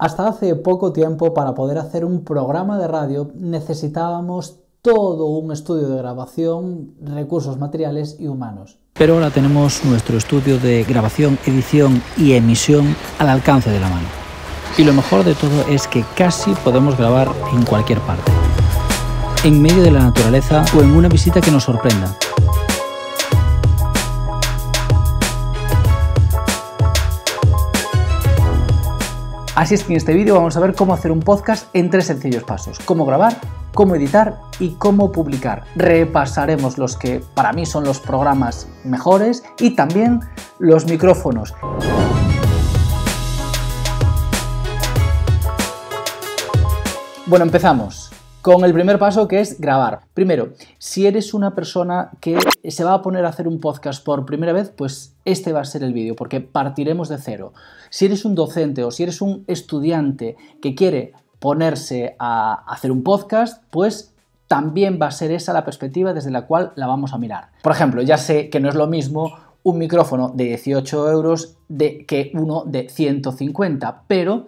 Hasta hace poco tiempo, para poder hacer un programa de radio, necesitábamos todo un estudio de grabación, recursos materiales y humanos. Pero ahora tenemos nuestro estudio de grabación, edición y emisión al alcance de la mano. Y lo mejor de todo es que casi podemos grabar en cualquier parte. En medio de la naturaleza o en una visita que nos sorprenda. Así es que en este vídeo vamos a ver cómo hacer un podcast en tres sencillos pasos. Cómo grabar, cómo editar y cómo publicar. Repasaremos los que para mí son los programas mejores y también los micrófonos. Bueno, empezamos con el primer paso que es grabar. Primero, si eres una persona que se va a poner a hacer un podcast por primera vez, pues este va a ser el vídeo, porque partiremos de cero. Si eres un docente o si eres un estudiante que quiere ponerse a hacer un podcast, pues también va a ser esa la perspectiva desde la cual la vamos a mirar. Por ejemplo, ya sé que no es lo mismo un micrófono de 18 euros de, que uno de 150, pero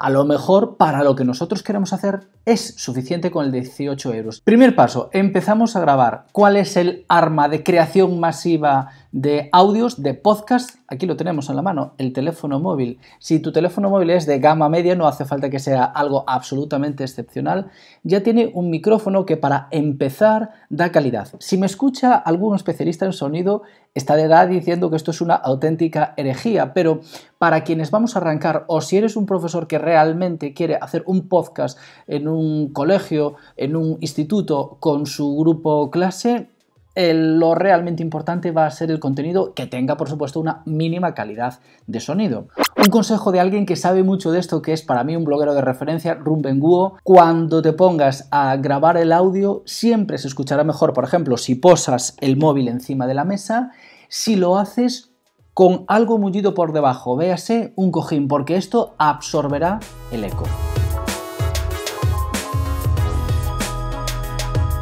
a lo mejor para lo que nosotros queremos hacer es suficiente con el 18 euros. Primer paso, empezamos a grabar. ¿Cuál es el arma de creación masiva de audios, de podcast? Aquí lo tenemos en la mano, el teléfono móvil. Si tu teléfono móvil es de gama media, no hace falta que sea algo absolutamente excepcional, ya tiene un micrófono que para empezar da calidad. Si me escucha algún especialista en sonido, estará diciendo que esto es una auténtica herejía, pero para quienes vamos a arrancar o si eres un profesor que realmente quiere hacer un podcast en un colegio, en un instituto con su grupo clase, lo realmente importante va a ser el contenido que tenga, por supuesto, una mínima calidad de sonido. Un consejo de alguien que sabe mucho de esto, que es para mí un bloguero de referencia, Rumben Guo, cuando te pongas a grabar el audio, siempre se escuchará mejor, por ejemplo, si posas el móvil encima de la mesa, si lo haces con algo mullido por debajo, véase un cojín, porque esto absorberá el eco.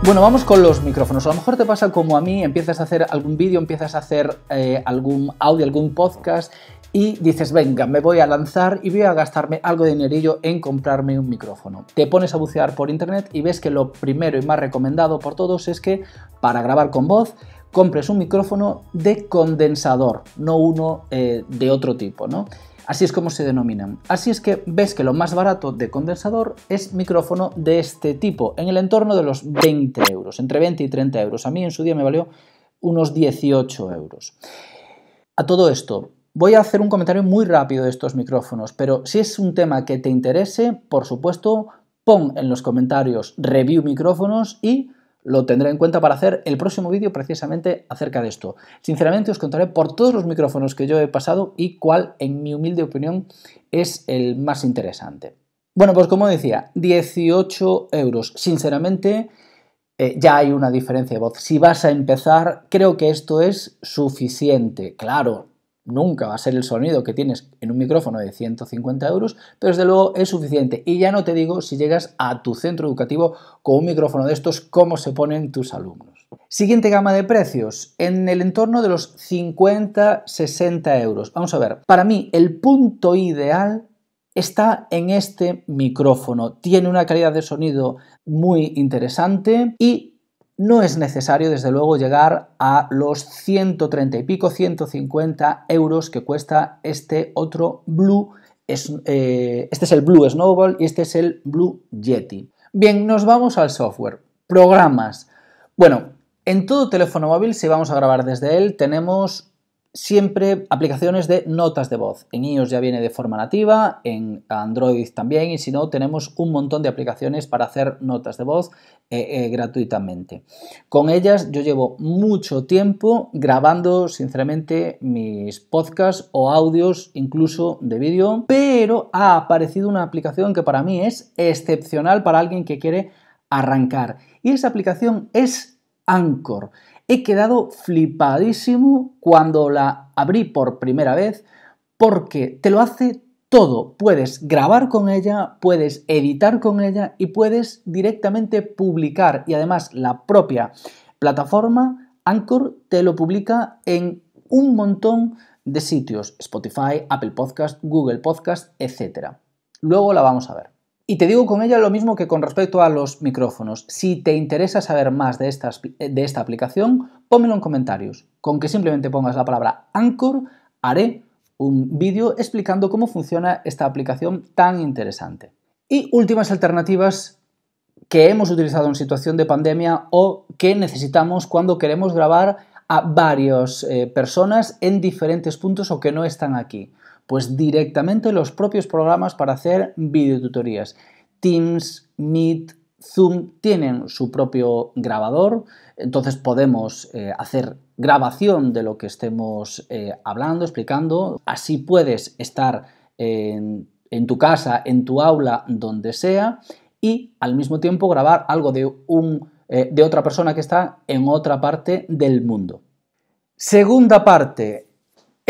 Bueno, vamos con los micrófonos. A lo mejor te pasa como a mí, empiezas a hacer algún vídeo, empiezas a hacer eh, algún audio, algún podcast y dices, venga, me voy a lanzar y voy a gastarme algo de dinerillo en comprarme un micrófono. Te pones a bucear por internet y ves que lo primero y más recomendado por todos es que para grabar con voz compres un micrófono de condensador, no uno eh, de otro tipo, ¿no? Así es como se denominan. Así es que ves que lo más barato de condensador es micrófono de este tipo, en el entorno de los 20 euros, entre 20 y 30 euros. A mí en su día me valió unos 18 euros. A todo esto, voy a hacer un comentario muy rápido de estos micrófonos, pero si es un tema que te interese, por supuesto, pon en los comentarios review micrófonos y lo tendré en cuenta para hacer el próximo vídeo precisamente acerca de esto. Sinceramente os contaré por todos los micrófonos que yo he pasado y cuál, en mi humilde opinión, es el más interesante. Bueno, pues como decía, 18 euros. Sinceramente, eh, ya hay una diferencia de voz. Si vas a empezar, creo que esto es suficiente. Claro, nunca va a ser el sonido que tienes en un micrófono de 150 euros, pero desde luego es suficiente. Y ya no te digo si llegas a tu centro educativo con un micrófono de estos, cómo se ponen tus alumnos. Siguiente gama de precios, en el entorno de los 50-60 euros. Vamos a ver, para mí el punto ideal está en este micrófono. Tiene una calidad de sonido muy interesante y no es necesario, desde luego, llegar a los 130 y pico, 150 euros que cuesta este otro Blue. Eh, este es el Blue Snowball y este es el Blue Yeti. Bien, nos vamos al software. Programas. Bueno, en todo teléfono móvil, si vamos a grabar desde él, tenemos siempre aplicaciones de notas de voz. En iOS ya viene de forma nativa, en Android también, y si no, tenemos un montón de aplicaciones para hacer notas de voz eh, eh, gratuitamente. Con ellas yo llevo mucho tiempo grabando, sinceramente, mis podcasts o audios, incluso de vídeo, pero ha aparecido una aplicación que para mí es excepcional para alguien que quiere arrancar. Y esa aplicación es Anchor. He quedado flipadísimo cuando la abrí por primera vez porque te lo hace todo. Puedes grabar con ella, puedes editar con ella y puedes directamente publicar. Y además la propia plataforma Anchor te lo publica en un montón de sitios. Spotify, Apple Podcast, Google Podcast, etc. Luego la vamos a ver. Y te digo con ella lo mismo que con respecto a los micrófonos. Si te interesa saber más de esta, de esta aplicación, pónmelo en comentarios. Con que simplemente pongas la palabra Anchor, haré un vídeo explicando cómo funciona esta aplicación tan interesante. Y últimas alternativas que hemos utilizado en situación de pandemia o que necesitamos cuando queremos grabar a varias eh, personas en diferentes puntos o que no están aquí. Pues directamente los propios programas para hacer videotutorías. Teams, Meet, Zoom tienen su propio grabador, entonces podemos eh, hacer grabación de lo que estemos eh, hablando, explicando. Así puedes estar en, tu casa, en tu aula, donde sea, y al mismo tiempo grabar algo de, un, eh, de otra persona que está en otra parte del mundo. Segunda parte,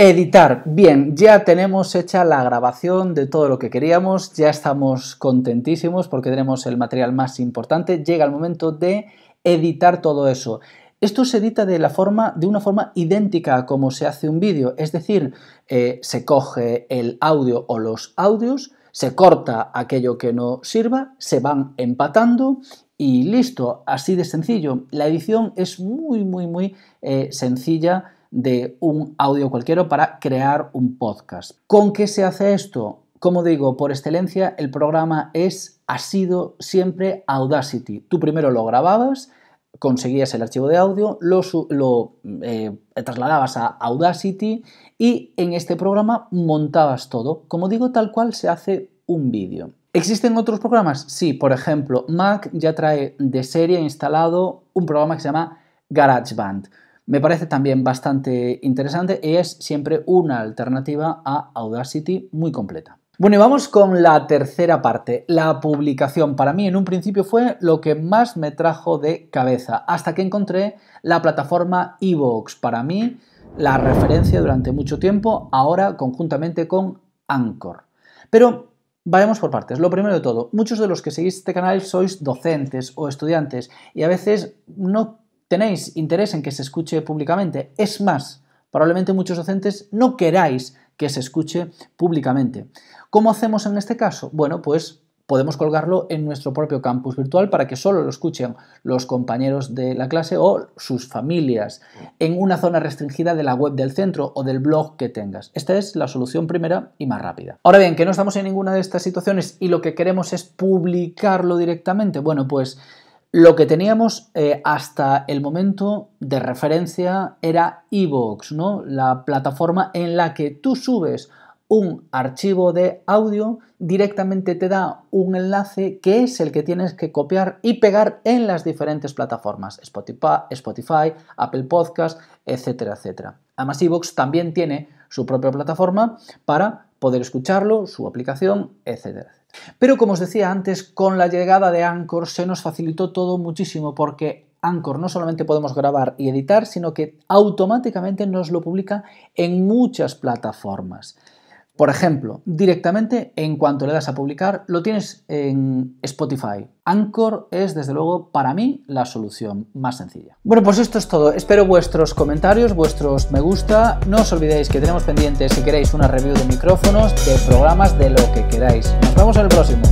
Editar. Bien, ya tenemos hecha la grabación de todo lo que queríamos, ya estamos contentísimos porque tenemos el material más importante. Llega el momento de editar todo eso. Esto se edita de, la forma, de una forma idéntica a como se hace un vídeo, es decir, eh, se coge el audio o los audios, se corta aquello que no sirva, se van empatando y listo, así de sencillo. La edición es muy, muy, muy eh, sencilla de un audio cualquiera para crear un podcast. ¿Con qué se hace esto? Como digo, por excelencia, el programa es, ha sido siempre Audacity. Tú primero lo grababas, conseguías el archivo de audio, lo, lo eh, trasladabas a Audacity y en este programa montabas todo. Como digo, tal cual se hace un vídeo. ¿Existen otros programas? Sí, por ejemplo, Mac ya trae de serie instalado un programa que se llama GarageBand me parece también bastante interesante y es siempre una alternativa a Audacity muy completa. Bueno, y vamos con la tercera parte, la publicación. Para mí en un principio fue lo que más me trajo de cabeza, hasta que encontré la plataforma Evox. Para mí, la referencia durante mucho tiempo, ahora conjuntamente con Anchor. Pero vayamos por partes. Lo primero de todo, muchos de los que seguís este canal sois docentes o estudiantes y a veces no tenéis interés en que se escuche públicamente. Es más, probablemente muchos docentes no queráis que se escuche públicamente. ¿Cómo hacemos en este caso? Bueno, pues podemos colgarlo en nuestro propio campus virtual para que solo lo escuchen los compañeros de la clase o sus familias en una zona restringida de la web del centro o del blog que tengas. Esta es la solución primera y más rápida. Ahora bien, que no estamos en ninguna de estas situaciones y lo que queremos es publicarlo directamente, bueno, pues lo que teníamos eh, hasta el momento de referencia era Evox, ¿no? La plataforma en la que tú subes un archivo de audio, directamente te da un enlace que es el que tienes que copiar y pegar en las diferentes plataformas, Spotify, Apple Podcast, etcétera, etcétera. Además, Evox también tiene su propia plataforma para poder escucharlo, su aplicación, etcétera. Pero como os decía antes, con la llegada de Anchor se nos facilitó todo muchísimo porque Anchor no solamente podemos grabar y editar, sino que automáticamente nos lo publica en muchas plataformas. Por ejemplo, directamente en cuanto le das a publicar, lo tienes en Spotify. Anchor es, desde luego, para mí la solución más sencilla. Bueno, pues esto es todo. Espero vuestros comentarios, vuestros me gusta. No os olvidéis que tenemos pendiente, si queréis, una review de micrófonos, de programas, de lo que queráis. Nos vemos en el próximo.